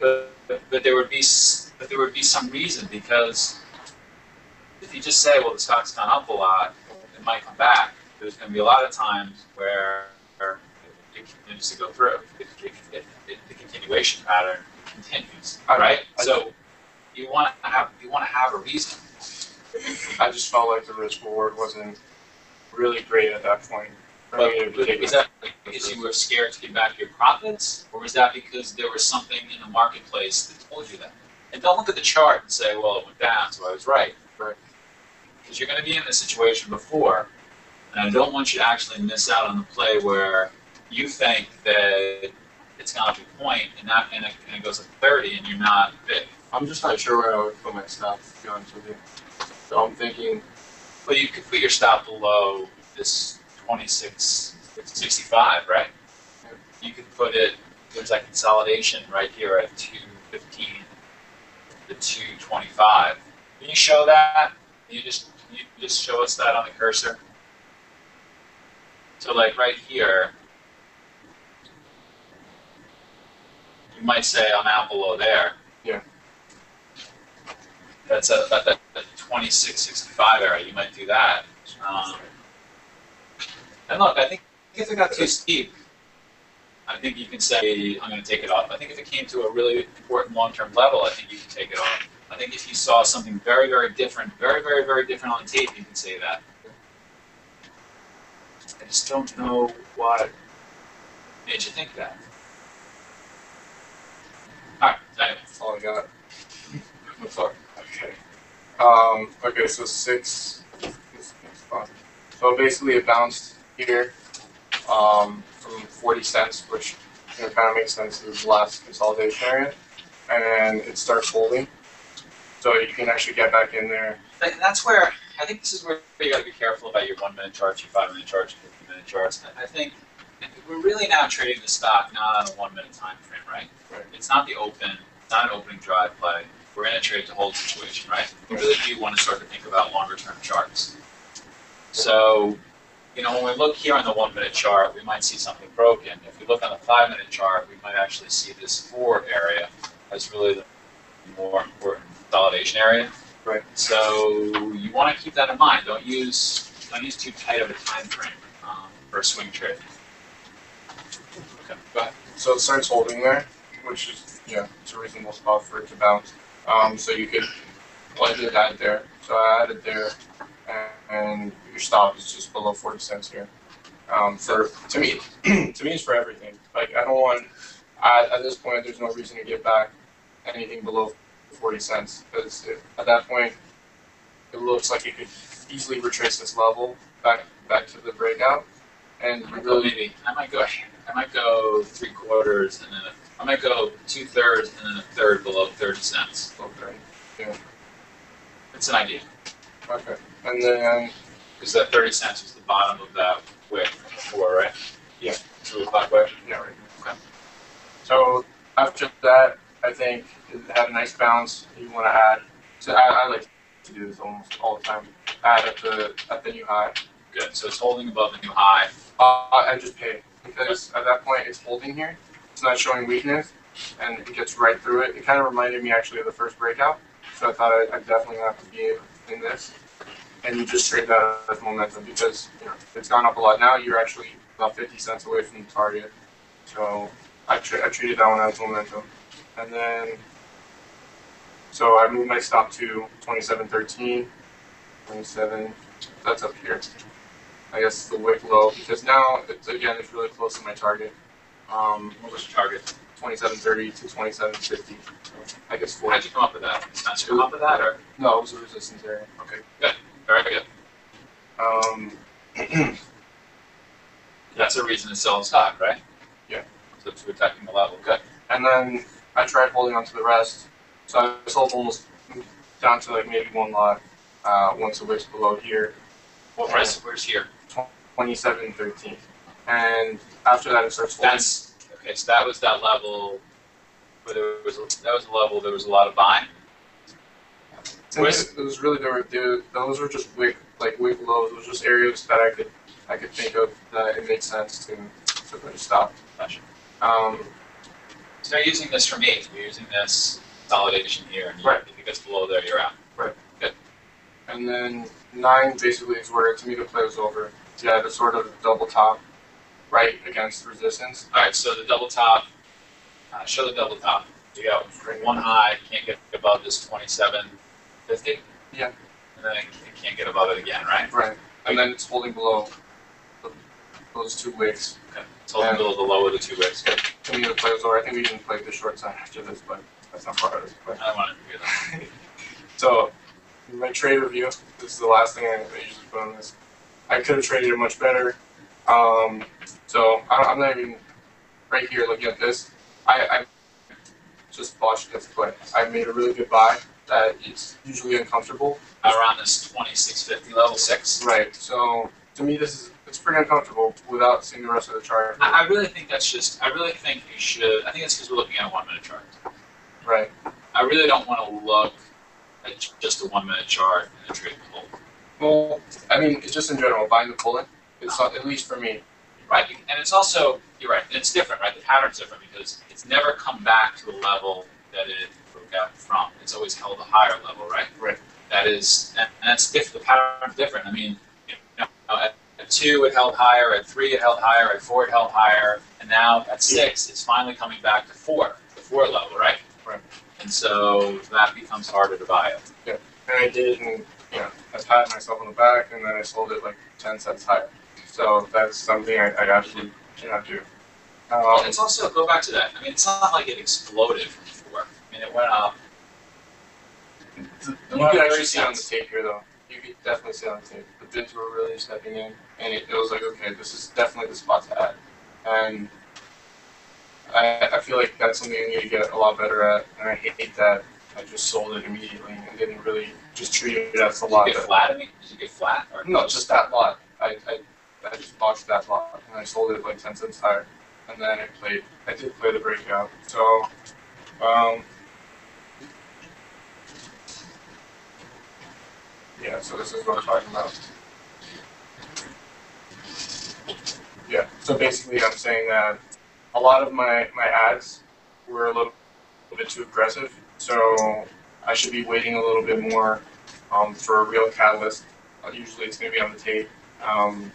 But, but, but there would be but there would be some reason because if you just say, well, the stock's gone up a lot, it might come back. There's going to be a lot of times where it continues to go through. If, if, if the continuation pattern continues, I- right? I- so you want to have you want to have a reason. I just felt like the risk reward wasn't really great at that point. But was that because you were scared to get back your profits, or was that because there was something in the marketplace that told you that? And don't look at the chart and say, "Well, it went down, so I was right." Right. Because you're going to be in this situation before, and I don't want you to actually miss out on the play where you think that it's gone up a point, and that and it, and it goes to thirty, and you're not big. I'm just not sure where I would put my stop, to be honest with you. So I'm thinking, Well, you could put your stop below this 2665, right? You could put it, there's that consolidation right here at 215 to 225. Can you show that? You just you just show us that on the cursor. So like right here, you might say I'm out below there. Yeah. That's a that, that, that 2665 area. You might do that. Um, and look, I think if it got too steep, I think you can say, I'm going to take it off. I think if it came to a really important long-term level, I think you can take it off. I think if you saw something very, very different, very, very, very different on tape, you can say that. I just don't know what made you think that. All right. That's all I got. I'm sorry. Okay. Um, okay, so six. So basically, it bounced here um, from 40 cents, which you know, kind of makes sense. It was the last consolidation area, and then it starts holding. So you can actually get back in there. And that's where I think this is where you got to be careful about your one minute charts, your five minute charts, your fifty minute charts. I- I think we're really now trading the stock not on a one minute time frame, right? Right. It's not the open, it's not an opening drive play. We're in a trade to hold situation, right? We really do want to start to think about longer term charts. So, you know, when we look here on the one minute chart, we might see something broken. If we look on the five minute chart, we might actually see this four area as really the more important consolidation area. Right. So you want to keep that in mind. Don't use don't use too tight of a time frame um, for a swing trade. Okay, go ahead. So it starts holding there, which is yeah, it's a reasonable spot for it to bounce. Um, so you could, did add there. So I added there, and, your stop is just below forty cents here. Um, for to me, to me, it's for everything. Like I don't want at, at this point, there's no reason to get back anything below forty cents because at that point, it looks like it could easily retrace this level back back to the breakout, and I might go really maybe. I might go. I might go three quarters and then a, I might go two thirds and then a third below thirty cents. okay. It's an idea Okay, and then um, because that thirty cents was the bottom of that wick before, right? Yeah. So the clock wick. yeah, right. Okay. So after that, I think had a nice bounce. You want to add. So I, I like to do this almost all the time. Add at the at the new high. Good. So it's holding above the new high. Uh, I just pay because at that point it's holding here. It's not showing weakness, and it gets right through it. It kind of reminded me actually of the first breakout. So I thought I, I definitely have to be in this. And you just trade that as momentum because you know it's gone up a lot. Now you're actually about 50 cents away from the target. So I, tra- I treated that one as momentum. And then, so I moved my stop to 27.13, 27, that's up here. I guess the wick low because now it's again it's really close to my target. Um, What was your target? 27.30 to 27.50. I guess 40. How'd you come up with that? Come up with that, or No, it was a resistance area. okay, good, very good. Um, That's a reason to sell the stock, right? Yeah. So it's protecting the level. Good. and then I tried holding on to the rest. So I sold almost down to like maybe one lot uh, once the wick's below here. What price? Where's here? 27.13. And after that, it starts. That's okay. So that was that level where there was a, that was a level there was a lot of buying. It was really there were those were just wick like wick lows. It was just areas that I could I could think of that it made sense to to put a stop. Gotcha. Um, So you're using this for me. You're using this consolidation here, and Right. if it gets below there, you're out. Right. and then nine basically is where to me the play was over. Yeah, the sort of double top right against resistance. All right. So the double top. Uh, show the double top. You got one high. Can't get above this twenty-seven fifty. Yeah. And then it can't get above it again, right? Right. And then it's holding below those two wicks. Okay. It's holding Yeah. below the low of the two wicks. Good. To me the play was over. I think we even played the short side after this, but that's not part of this play. I wanted to hear that. So, my trade review. This is the last thing I, I usually put on this. I could have traded it much better. Um, so I, I'm not even right here looking at this. I, I just botched this play. I made a really good buy that is usually uncomfortable. Around this twenty-six fifty level six. Right. So to me, this is it's pretty uncomfortable without seeing the rest of the chart. I, I really think that's just. I really think you should. I think it's because we're looking at a one-minute chart. Right. I really don't want to look at just a one-minute chart and a trade pull. Well, I mean, just in general buying the pull in. It's not, at least for me. Right, and it's also you're right. It's different, right? The pattern's different because it's never come back to the level that it broke out from. It's always held a higher level, right? Right. That is, and, and that's different. The pattern's different. I mean, you know, at, at At two, it held higher. At three, it held higher. At four, it held higher. And now at six, it's finally coming back to four, the four level, right? Right. And so that becomes harder to buy it. Yeah. And I did, and you know, I patted myself on the back, and then I sold it like ten cents higher. So that's something I, I absolutely cannot do. Well, Um, it's also go back to that. I mean, it's not like it exploded from four. I mean, it went up. you can actually see on the tape here, though. You could definitely see on the tape. The bids were really stepping in, and it, it was like, okay, this is definitely the spot to add. And I, I feel like that's something I need to get a lot better at, and I hate that I just sold it immediately and didn't really just treat it as a Did lot. you get flat? I did you get flat? Or No, just that lot. I, I, I just botched that lot, and I sold it like ten cents higher. And then I played, I did play the breakout. So, um, yeah. So this is what I'm talking about. Yeah. So basically, I'm saying that a lot of my my adds were a little, a bit too aggressive. So I should be waiting a little bit more um, for a real catalyst uh, usually it's going to be on the tape um,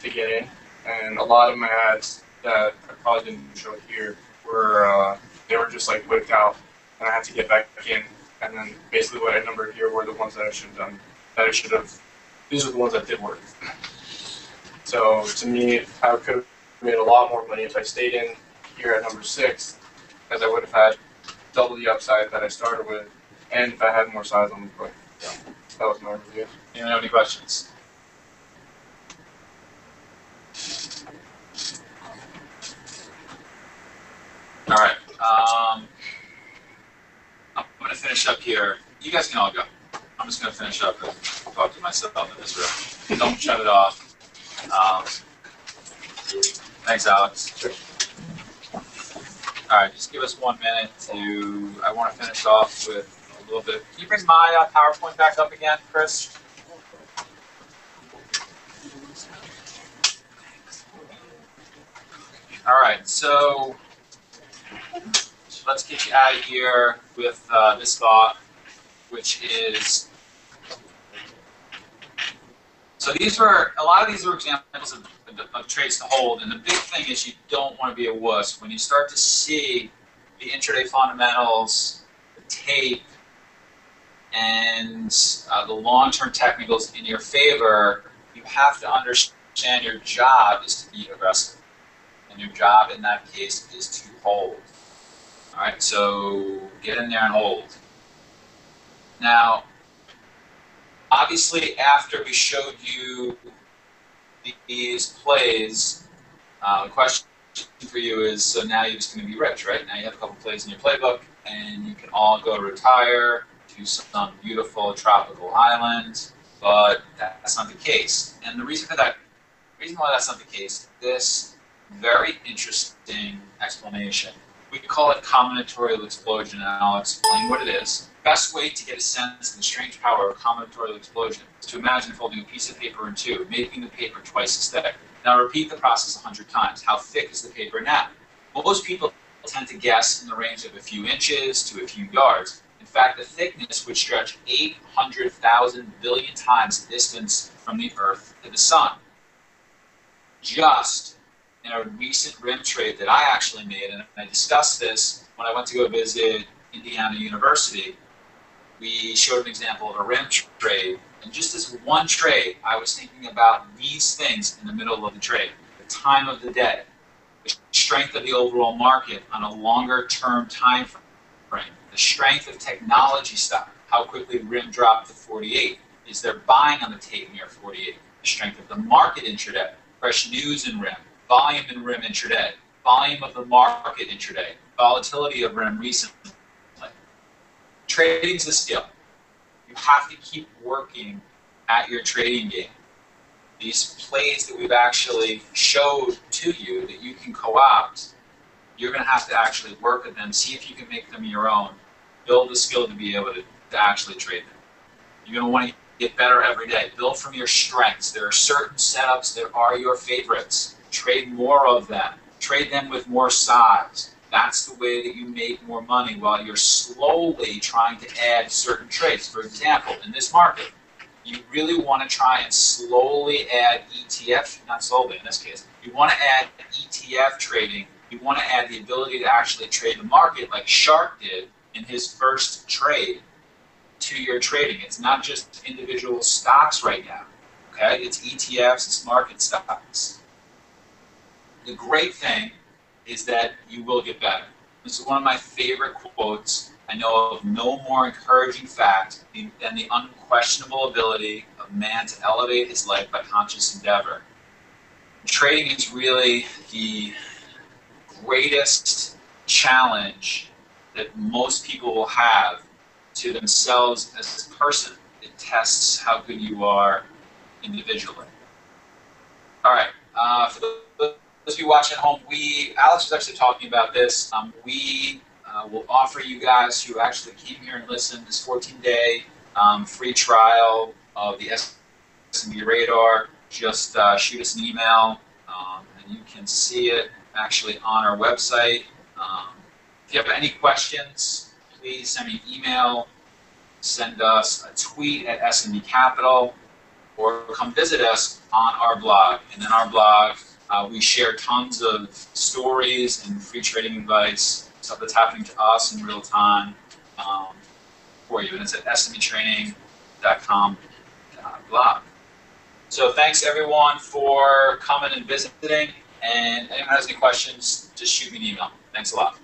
to get in. And a lot of my adds that I probably didn't show here were uh, they were just like whipped out, and I had to get back in. And then basically what I numbered here were the ones that I should have done. That I should have. These are the ones that did work. So to me, I could made a lot more money if I stayed in here at number six, as I would have had double the upside that I started with, and if I had more size on the play. That was my review. Anyone have any questions? All right. Um, I'm going to finish up here. You guys can all go. I'm just going to finish up and talk to myself in this room. Don't shut it off. Um, thanks, Alex. All right, just give us one minute to. I want to finish off with a little bit. Can you bring my uh, PowerPoint back up again, Chris? All right, so let's get you out of here with uh, this thought, which is. So these were a lot of these are examples of, of trades to hold, and the big thing is you don't want to be a wuss when you start to see the intraday fundamentals, the tape, and uh, the long-term technicals in your favor. You have to understand your job is to be aggressive, and your job in that case is to hold. All right, so get in there and hold. Now, obviously, after we showed you these plays, uh, question for you is: so now you're just going to be rich, right? Now you have a couple plays in your playbook, and you can all go retire to some beautiful tropical island. But that's not the case, and the reason for that, reason why that's not the case, this very interesting explanation. We call it combinatorial explosion, and I'll explain what it is. Best way to get a sense of the strange power of combinatorial explosion is to imagine folding a piece of paper in two, making the paper twice as thick. Now repeat the process a hundred times. How thick is the paper now? Most people tend to guess in the range of a few inches to a few yards. In fact, the thickness would stretch 800,000 billion times the distance from the Earth to the Sun. Just in a recent RIM trade that I actually made, and I discussed this when I went to go visit Indiana University. We showed an example of a RIM trade, and just as one trade, I was thinking about these things in the middle of the trade: the time of the day, the strength of the overall market on a longer term time frame, the strength of technology stock, how quickly RIM dropped to 48. Is there buying on the tape near 48? The strength of the market intraday, fresh news in RIM, volume in RIM intraday, volume of the market intraday, volatility of RIM recently. Trading's a skill. You have to keep working at your trading game. These plays that we've actually showed to you that you can co-opt, you're going to have to actually work at them, see if you can make them your own, build the skill to be able to, to actually trade them. You're going to want to get better every day. Build from your strengths. There are certain setups that are your favorites trade more of them, trade them with more size. That's the way that you make more money while you're slowly trying to add certain trades. For example, in this market, you really want to try and slowly add ETF, not slowly in this case, you want to add ETF trading. You want to add the ability to actually trade the market like Shark did in his first trade to your trading. It's not just individual stocks right now. Okay, it's ETFs, it's market stocks. The great thing is that you will get better. This is one of my favorite quotes. I know of no more encouraging fact than the unquestionable ability of man to elevate his life by conscious endeavor. Trading is really the greatest challenge that most people will have to themselves as a person. It tests how good you are individually. All right. Uh, those of you watching at home, we Alex was actually talking about this. Um, we uh, will offer you guys who actually came here and listened this 14-day um, free trial of the SMB Radar. Just uh, shoot us an email, um, and you can see it actually on our website. Um, if you have any questions, please send me an email, send us a tweet at SMB Capital, or come visit us on our blog. And in our blog, uh, we share tons of stories and free trading advice, stuff that's happening to us in real time um, for you. And it's at smbtraining.com uh, blog. So thanks everyone for coming and visiting. And if anyone has any questions, just shoot me an email. Thanks a lot.